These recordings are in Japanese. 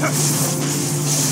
Ha!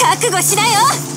覚悟しなよ。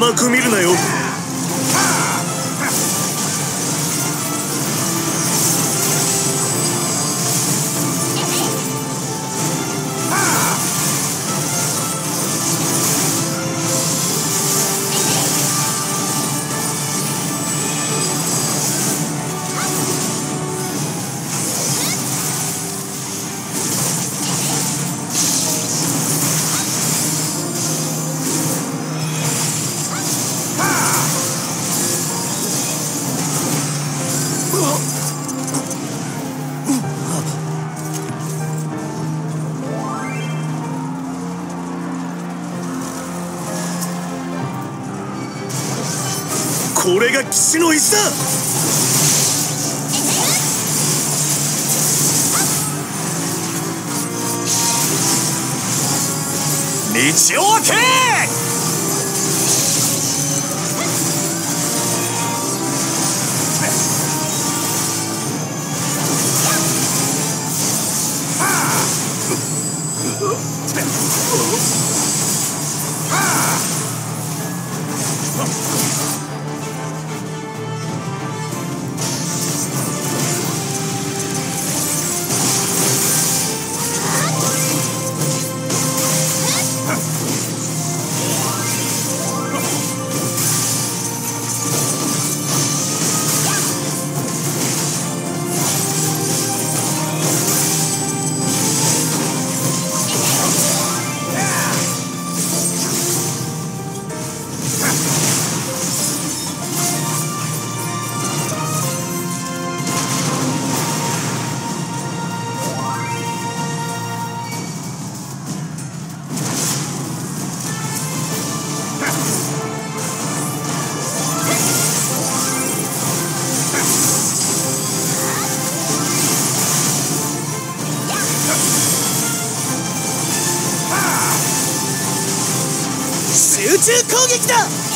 甘く見るなよ。のだ道を開け中攻撃だ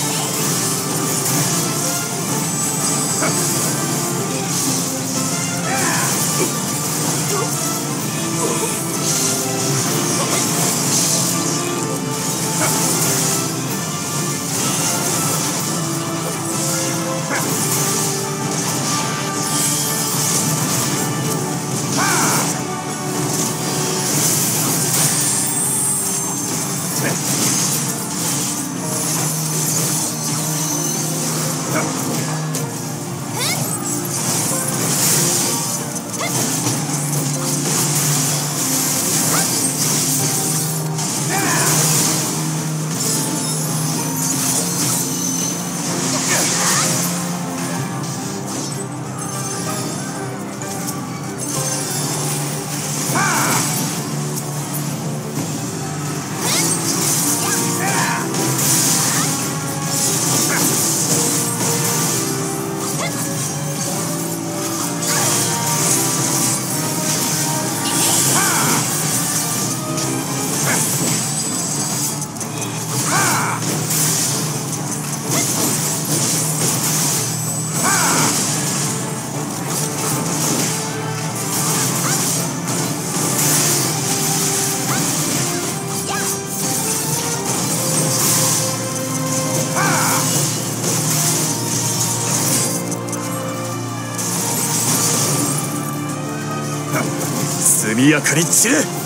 速やかに散れ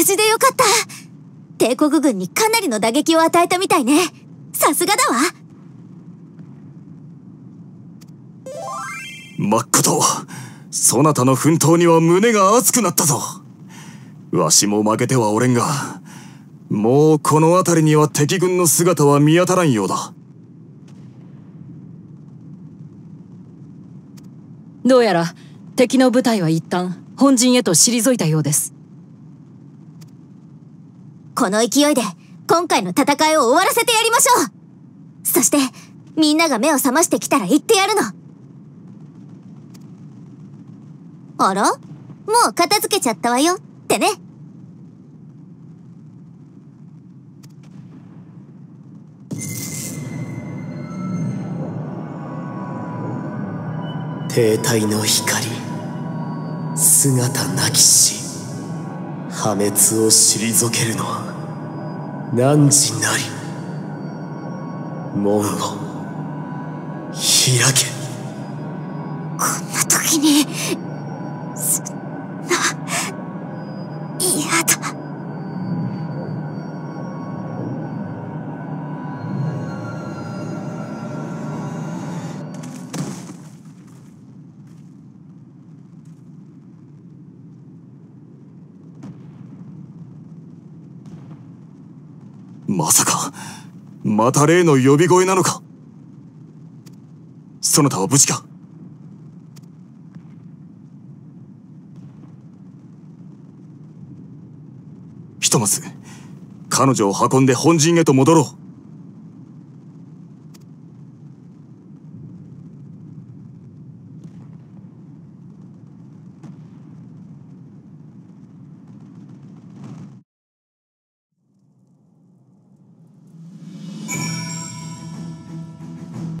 無事でよかった。帝国軍にかなりの打撃を与えたみたいね。さすがだわ。まっことそなたの奮闘には胸が熱くなったぞ。わしも負けてはおれんがもうこの辺りには敵軍の姿は見当たらんようだ。どうやら敵の部隊は一旦本陣へと退いたようですこの勢いで今回の戦いを終わらせてやりましょう。そしてみんなが目を覚ましてきたら言ってやるの。あら？もう片付けちゃったわよ。ってね。停滞の光姿なきし。破滅を退けるのは汝なり門を開け。また例の呼び声なのか。そなたは無事か。ひとまず彼女を運んで本陣へと戻ろう。